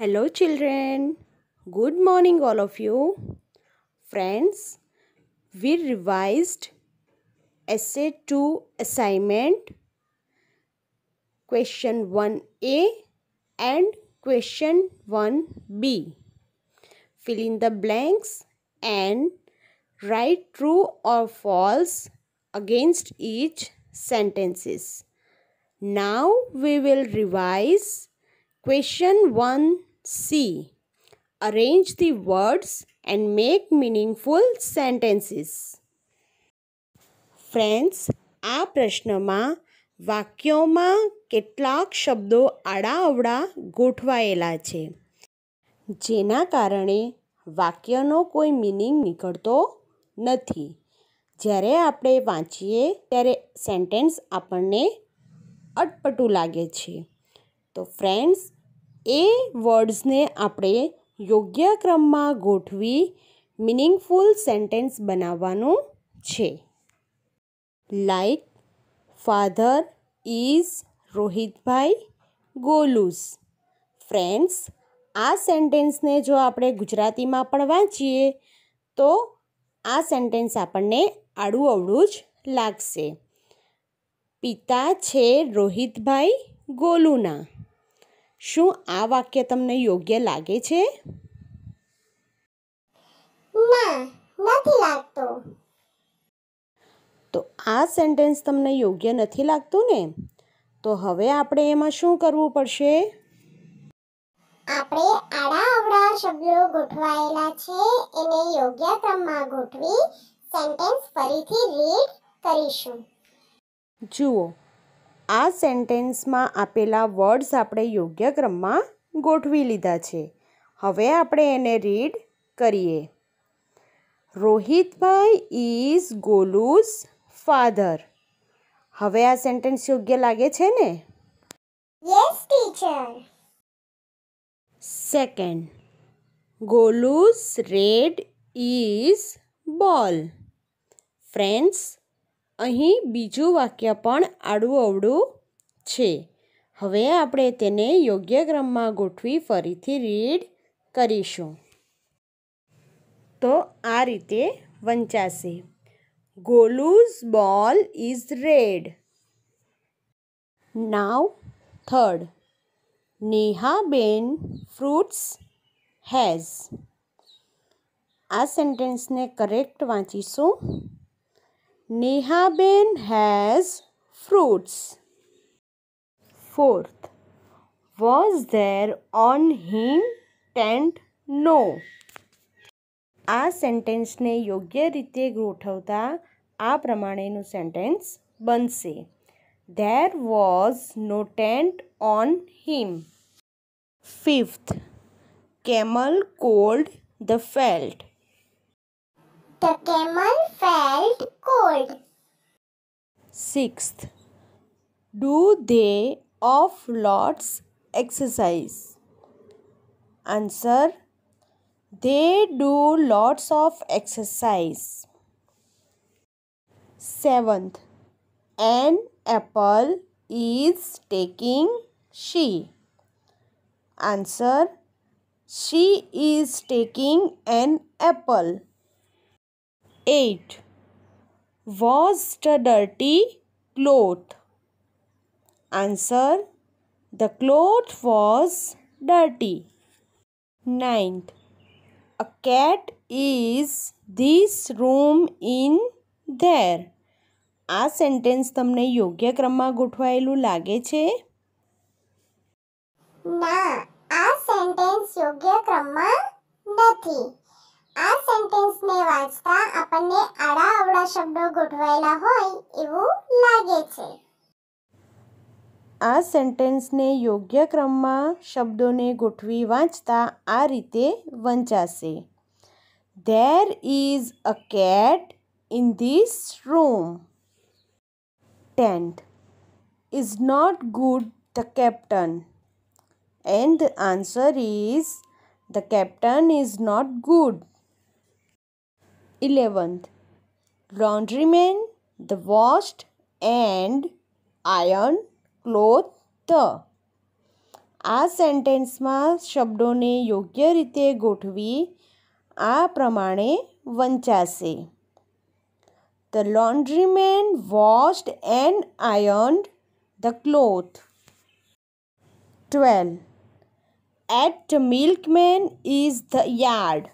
Hello, children. Good morning, all of you. Friends, we revised Essay 2 assignment, question 1a and question 1b. Fill in the blanks and write true or false against each sentences. Now we will revise question 1c. Arrange the words and make meaningful sentences. Friends આ પ્રશ્નમાં વાક્યોમાં કેટલાક શબ્દો આડાઅવળા ગોઠવાયેલા છે જેના કારણે વાક્યનો કોઈ meaning નીકળતો નથી જ્યારે આપણે વાંચીએ ત્યારે સેન્ટેન્સ આપણને અટપટું લાગે છે તો ફ્રેન્ડ્સ એ વર્ડ્સને આપણે યોગ્ય ક્રમમાં ગોઠવી મિનિંગફુલ સેન્ટેન્સ બનાવવાનું છે. Like, father is Rohitbhai, Golu's. Friends, આ સેન્ટેન્સને જો આપણે ગુજરાતીમાં પણ વાંચીએ, તો આ સેન્ટેન્સ આપણને આડું અવળું જ લાગશે. પિતા છે રોહિતભાઈ ગોલુના. શું આ વાક્ય તમને યોગ્ય લાગે છે? ના નથી લાગતો. તો આ સેન્ટેન્સ તમને યોગ્ય નથી લાગતું ને? તો હવે આપણે એમાં શું કરવું પડશે? આપણે આડા અવળા શબ્દો ગોઠવાયેલા છે એને યોગ્ય ક્રમમાં ગોઠવી સેન્ટેન્સ ફરીથી રીડ કરીશું. જુઓ આ સેન્ટેન્સમાં આપેલા વર્ડ્સ આપણે યોગ્ય ક્રમમાં ગોઠવી લીધા છે. હવે આપણે એને રીડ કરીએ. રોહિતભાઈ ઇઝ ગોલુસ ફાધર. હવે આ સેન્ટેન્સ યોગ્ય લાગે છે ને? Yes teacher. Second. Golu's red is ball. Friends અહીં બીજું વાક્ય પણ આડું અવળું છે. હવે આપણે તેને યોગ્ય ક્રમમાં ગોઠવી ફરીથી રીડ કરીશું. તો આ રીતે વંચાશે. Golu's ball is red. Now third. Nehaben fruits has. આ સેન્ટેન્સને correct વાંચીશું. Nehaben has fruits fourth was there on him tent no આ સેન્ટેન્સને યોગ્ય રીતે ગોઠવતા આ પ્રમાણેનું સેન્ટેન્સ બનશે. There was no tent on him fifth camel cold the felt The camel felt cold. Sixth, do they of lots exercise? Answer, they do lots of exercise. Seventh, an apple is taking she. Answer, she is taking an apple. 8. Was the dirty cloth? Answer. The cloth was dirty. 9th. A cat is this room in there. આ sentence તમને યોગ્ય ક્રમમાં ગોઠવાયેલું લાગે છે ના આ sentence યોગ્ય ક્રમમાં નથી આ સેન્ટેન્સને વાંચતા અને આડા અવળા શબ્દો ગોઠવાયેલા હોય એવું લાગે છે. આ સેન્ટેન્સને યોગ્ય ક્રમમાં શબ્દોને ગોઠવી વાંચતા આ રીતે વંચાશે. There is a cat in this room tent is not good the captain and the answer is, the captain is not good. 11th laundryman the washed and iron cloth the આ સેન્ટેન્સમાં શબ્દોને યોગ્ય રીતે ગોઠવી આ પ્રમાણે વંચાશે. The laundryman washed and ironed the cloth twelve at milkman is the yard?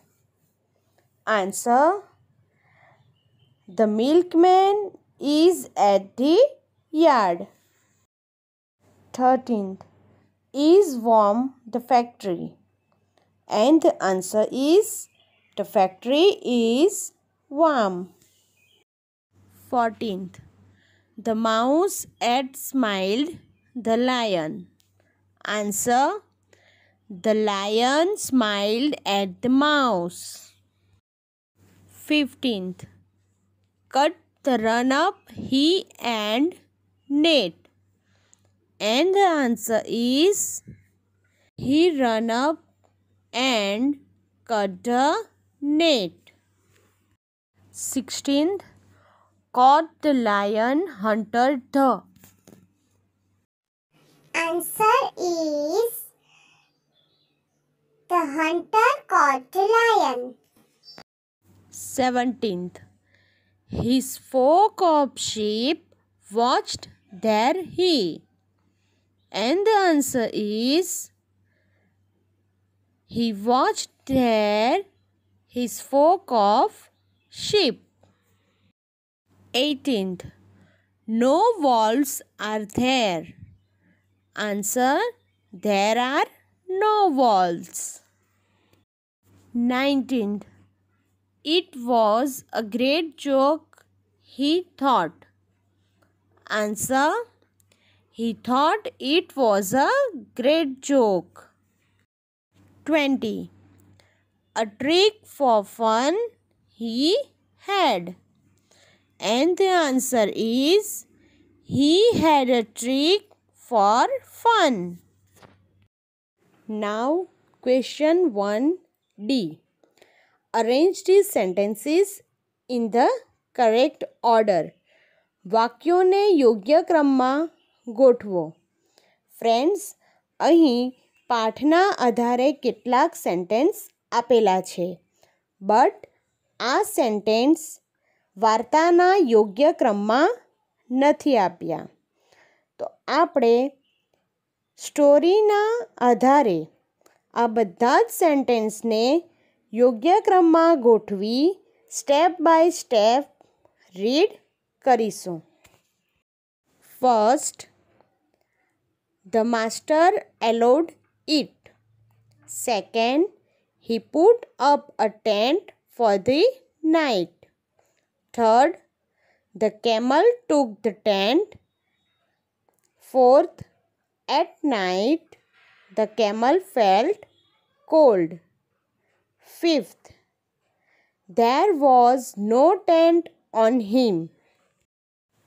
Answer. The milkman is at the yard. 13th is warm the factory? And the answer is the factory is warm. 14th the mouse had smiled the lion. Answer the lion smiled at the mouse. 15th Cut the run up he and Nate. And the answer is he ran up and cut the net. 16th caught the lion hunter the Answer is the hunter caught the lion. 17th his flock of sheep watched there he. And the answer is he watched there his flock of sheep. 18th no walls are there. Answer there are no walls. 19th it was a great joke he thought answer he thought it was a great joke. 20. A trick for fun he had. And the answer is he had a trick for fun. Now, question 1D. Arrange these sentences in the correct order. વાક્યોને યોગ્ય ક્રમમાં ગોઠવો. Friends અહીં પાઠના આધારે કેટલાક sentence આપેલા છે. But આ સેન્ટેન્સ વાર્તાના યોગ્ય ક્રમમાં નથી આપ્યા. તો આપણે સ્ટોરીના આધારે આ બધા જ સેન્ટેન્સને યોગ્ય ક્રમમાં ગોઠવી સ્ટેપ બાય સ્ટેપ રીડ કરીશું first The master allowed it. Second, he put up a tent for the night. Third, the camel took the tent. Fourth, at night, the camel felt cold. Fifth, there was no tent on him.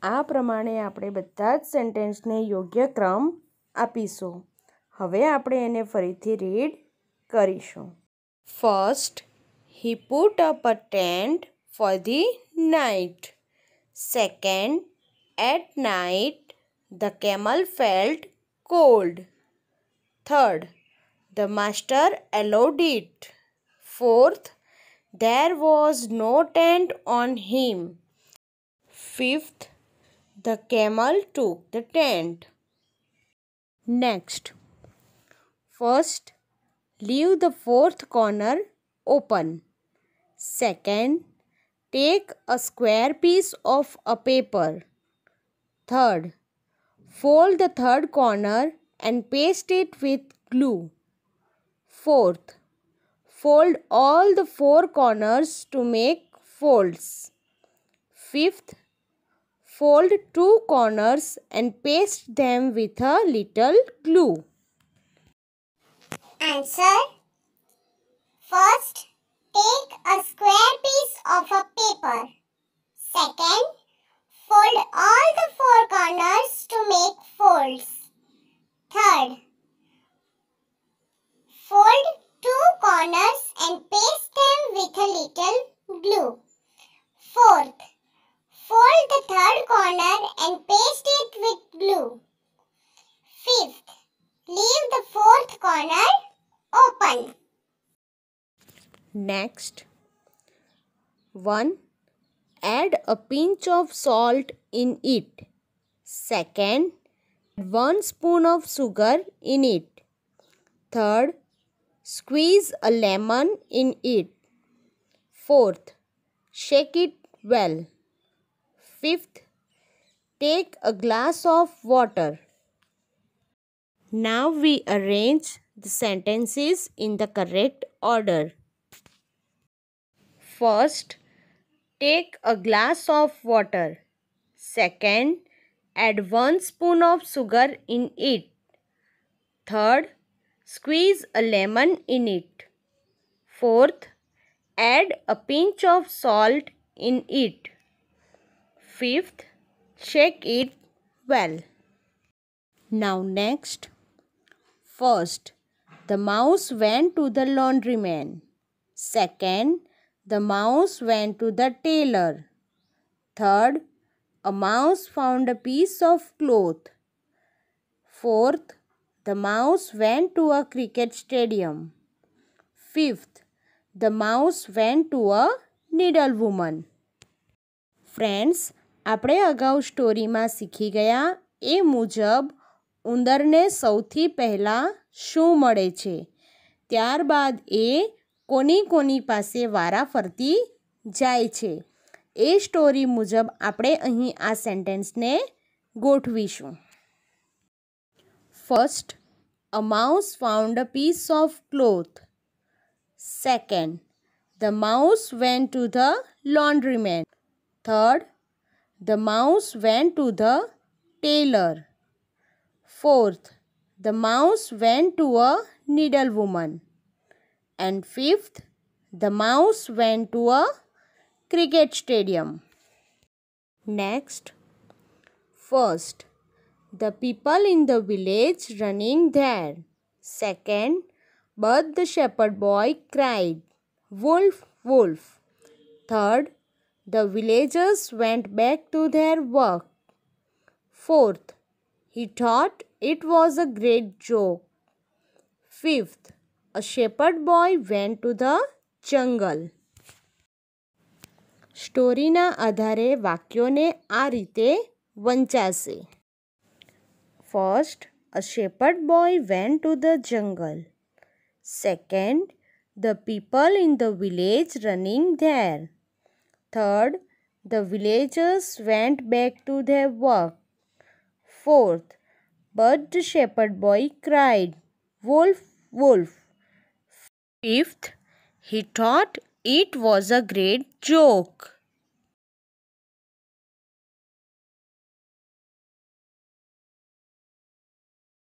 આ પ્રમાણે આપણે બધા જ સેન્ટેન્સને યોગ્ય ક્રમ આપીશું હવે આપણે એને ફરીથી રીડ કરીશું first he put up a tent for the night. Second, at night the camel felt cold. Third, the master allowed it. Fourth, there was no tent on him. Fifth, the camel took the tent. Next, first, leave the fourth corner open. Second, take a square piece of a paper. Third, fold the third corner and paste it with glue. Fourth, fold all the four corners to make folds. Fifth, fold two corners and paste them with a little glue. Answer First, take a square piece of a paper. Second, fold all the four corners to make folds. Third, fold two corners and paste them with a little glue. Fourth, fold the third corner and paste it with glue. Fifth, leave the fourth corner open. Next, 1. Add a pinch of salt in it. Second, 1 spoon of sugar in it. Third, squeeze a lemon in it. Fourth, shake it well. Fifth, take a glass of water. Now we arrange the sentences in the correct order. First, take a glass of water. Second, add 1 spoon of sugar in it. Third, squeeze a lemon in it. Fourth, add a pinch of salt in it. Fifth, shake it well. Now next. First, the mouse went to the laundryman. Second, the mouse went to the tailor. Third, a mouse found a piece of cloth. Fourth, the mouse went to a cricket stadium. Fifth, the mouse went to a needlewoman. Friends આપણે અગાઉ સ્ટોરીમાં શીખી ગયા એ મુજબ ઉંદરને સૌથી પહેલાં શું મળે છે ત્યારબાદ એ કોની કોની પાસે વારા ફરતી જાય છે એ સ્ટોરી મુજબ આપણે અહીં આ સેન્ટેન્સને ગોઠવીશું First, a mouse found a piece of cloth. Second, the mouse went to the laundryman. Third, the mouse went to the tailor. Fourth, the mouse went to a needlewoman. And fifth, the mouse went to a cricket stadium. Next, first, the people in the village running there. Second, but the shepherd boy cried, Wolf, wolf. Third, the villagers went back to their work. Fourth, he thought it was a great joke. Fifth, a shepherd boy went to the jungle. સ્ટોરીના આધારે વાક્યોને આ રીતે વંચાશે First, a shepherd boy went to the jungle. Second, the people in the village running there. Third, the villagers went back to their work. Fourth, but the shepherd boy cried, Wolf, wolf. Fifth, he thought it was a great joke.